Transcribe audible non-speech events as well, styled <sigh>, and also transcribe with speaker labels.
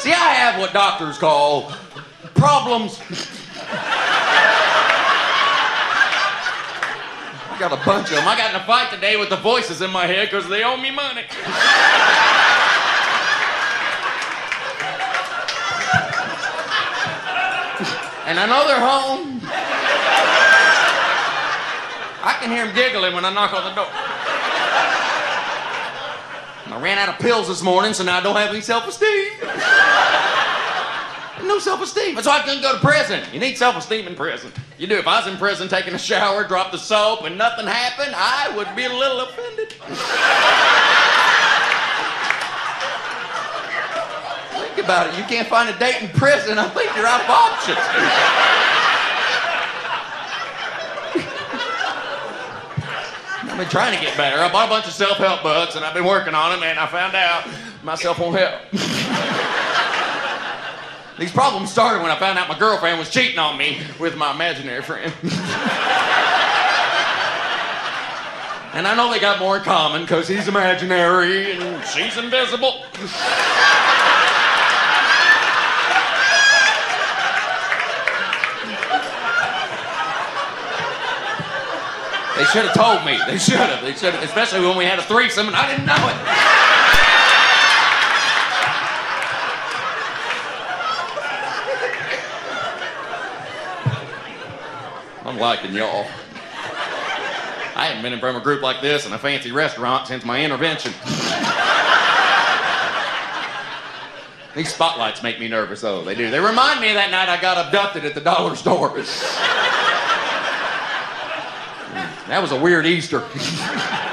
Speaker 1: See, I have what doctors call problems. I got a bunch of them. I got in a fight today with the voices in my head because they owe me money. and I know they're home. I can hear them giggling when I knock on the door. I ran out of pills this morning, so now I don't have any self-esteem. no self-esteem. That's why I couldn't go to prison. You need self-esteem in prison. You do. If I was in prison taking a shower, dropped the soap, and nothing happened, I would be a little offended. Think about it. You can't find a date in prison. I think you're out of options. Been trying to get better. I bought a bunch of self-help books and I've been working on them and I found out myself won't help. <laughs> These problems started when I found out my girlfriend was cheating on me with my imaginary friend. <laughs> and I know they got more in common because he's imaginary and she's invisible. <laughs> They should have told me. They should have. They should have, especially when we had a threesome and I didn't know it. I'm liking y'all. I haven't been in of a group like this in a fancy restaurant since my intervention. These spotlights make me nervous, though. They do. They remind me of that night I got abducted at the dollar store. That was a weird Easter. <laughs>